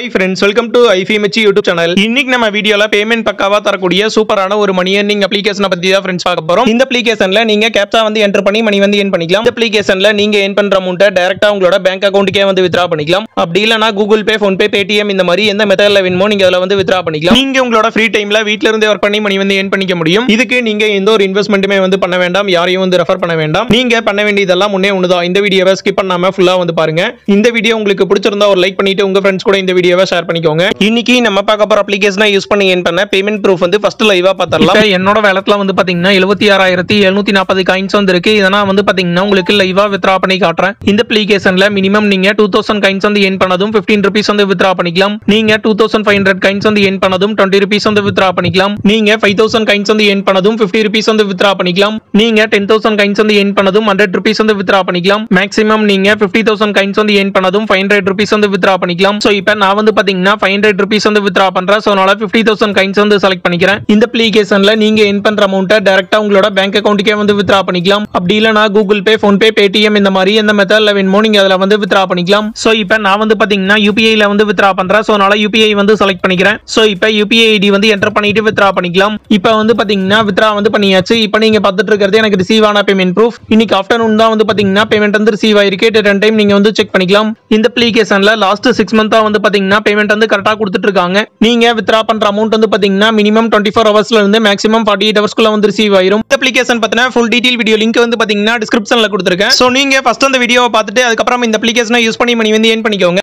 Hi friends welcome to IFMH YouTube channel இன்னைக்கு நம்ம வீடியோல பேமெண்ட் பக்காவா தரக்கூடிய சூப்பரான ஒரு மணி earning அப்ளிகேஷனை பத்தி தான் ஃப்ரெண்ட்ஸ் பார்க்க போறோம். இந்த அப்ளிகேஷன்ல நீங்க கேப்சா வந்து என்டர் பண்ணி மணி வந்து ஏன் பண்ணிக்கலாம். இந்த அப்ளிகேஷன்ல நீங்க ஏன் பண்ற அமௌண்ட்டை டேரக்டா உங்களோட பேங்க் அக்கௌண்ட்டுக்கே வந்து வித்ரா பண்ணிக்கலாம். அப்படி இல்லனா Google Pay PhonePe Paytm இந்த மாதிரி எந்த மெத்தட்ல வேணுமோ நீங்க அதுல வந்து வித்ரா பண்ணிக்கலாம். நீங்க உங்களோட ஃப்ரீ டைம்ல வீட்ல இருந்தே ஒர்க் பண்ணி மணி வந்து ஏன் பண்ணிக்க முடியும். இதுக்கு நீங்க எந்த ஒரு இன்வெஸ்ட்மெண்ட்டுமே வந்து பண்ண வேண்டாம். யாரையும் வந்து ரெஃபர் பண்ண வேண்டாம். நீங்க பண்ண வேண்டியதெல்லாம் முன்னே ஒண்ணுதான். இந்த வீடியோவை ஸ்கிப் பண்ணாம ஃபுல்லா வந்து பாருங்க. இந்த வீடியோ உங்களுக்கு பிடிச்சிருந்தா ஒரு லைக் பண்ணிட்டு உங்க ஃப்ரெண்ட்ஸ் கூட இந்த வீடியோ வீடியோவை ஷேர் பண்ணிக்கோங்க. இன்னைக்கு நம்ம பார்க்க போற அப்ளிகேஷனா யூஸ் பண்ணி ஏன் பண்ண. பேமெண்ட் ப்ரூஃப் வந்து ஃபர்ஸ்ட் லைவா பார்த்தரலாம் என்னோட வேலத்துல வந்து பாத்தீங்கன்னா எழுபத்தி ஆறாயிரத்தி எழுநூத்தி நாற்பது காயின்ஸ் வந்து இருக்கு. இதெல்லாம் வந்து பாத்தீங்கன்னா உங்களுக்கு லைவா வித்ரா பண்ணி காட்டுறேன். இந்த அப்ளிகேஷன்ல மினிமம் நீங்க டூ தௌசண்ட் காயின்ஸ் வந்து ஏன் பண்ணதும் பிப்டீன் ருபீஸ் வந்து வித்ரா பண்ணிக்கலாம். நீங்க two thousand five hundred coins வந்து ஏன் பண்ணதும் டுவெண்ட்டி ருபீஸ் வந்து வித்ரா பண்ணிக்கலாம். நீங்க ஃபைவ் தௌசண்ட் காயின்ஸ் வந்து ஏன் பண்ணதும் ஃபிஃப்டி ருபீஸ் வந்து வித்ரா பண்ணிக்கலாம். நீங்க டென் தௌசண்ட் காயின்ஸ் வந்து ஏன் பண்ணதும் ஹண்ட்ரட் ருபீஸ் வந்து வித்ரா பண்ணிக்கலாம். மேக்ஸிமம் நீங்க ஃபிஃப்டி தௌசண்ட் காயின்ஸ் வந்து ஏன் பண்ணதும் ஃபைவ் ஹண்ட்ரட் ருபீஸ் வந்து வித்ரா பண்ணிக்கலாம். ஸோ இப்போ நான் வந்து பாத்தீங்கன்னா ஃபைவ் ஹண்ட்ரட் ருபீஸ் வந்து வித்ரா பண்றேன். ஸோ அதனால ஃபிஃப்டி தௌசண்ட் கைன்ஸ் வந்து செலக்ட் பண்ணிக்கிறேன். இந்த அப்ளிகேஷன்ல நீங்க என் பண்ற அமௌண்ட்டை டேரக்டா உங்களோட பேங்க் அக்கௌண்ட்டுக்கே வந்து வித்ரா பண்ணிக்கலாம். அப்படி இல்லைனா கூகுள் பே ஃபோன்பே பேடிஎம் இந்த மாதிரி எந்த மெத்தட்ல வேணுமோ நீங்க அதுல வந்து வித்ரா பண்ணிக்கலாம். ஸோ இப்போ நான் வந்து பாத்தீங்கன்னா யூபிஐல வந்து வித்ரா பண்றேன். ஸோ அதனால யூபிஐ வந்து செலக்ட் பண்ணிக்கிறேன். ஸோ இப்போ யூபிஐ ஐடி வந்து என்டர் பண்ணிட்டு வித்ரா பண்ணிக்கலாம். இப்போ வந்து பாத்தீங்கன்னா வித்ரா வந்து பண்ணியாச்சு. இப்போ நீங்க பார்த்துட்டு இருக்கிறது எனக்கு ரிசீவ் ஆன பேமெண்ட் ப்ரூஃப் இன்னைக்கு ஆஃப்டர்நூன் தான் வந்து பாத்தீங்கன்னா பேமெண்ட் வந்து ரிசீவ் ஆயிருக்கு. டைம் நீங்க வந்து செக் பண்ணிக்கலாம். இந்த அப்ளிகேஷன்ல லாஸ்ட் சிக்ஸ் மந்த்தா வந்து பாத்தீங்கன்னா பேமெண்ட் வந்து கரெக்டா கொடுத்துட்டு இருக்காங்க நீங்க வித்ரா பண்ற அமௌண்ட் வந்து பாத்தீங்கன்னா மினிமம் டுவெண்ட்டி ஃபோர் ஹவர்ஸ்ல இருந்து மேக்ஸிமம் ஃபார்ட்டி எயிட் ஹவர்ஸ்க்குள்ள வந்து ரிசீவ் ஆயிரும். இந்த அப்ளிகேஷன் பத்தின ஃபுல் டீடைல் வீடியோ லிங்க் வந்து பாத்தீங்கன்னா டிஸ்கிரிப்ஷன்ல கொடுத்துருக்கேன். ஸோ நீங்க ஃபர்ஸ்ட் அந்த வீடியோவை பார்த்துட்டு அதுக்கப்புறம் இந்த அப்ளிகேஷனை யூஸ் பண்ணி மணி வந்து ஏன் பண்ணிக்கோங்க.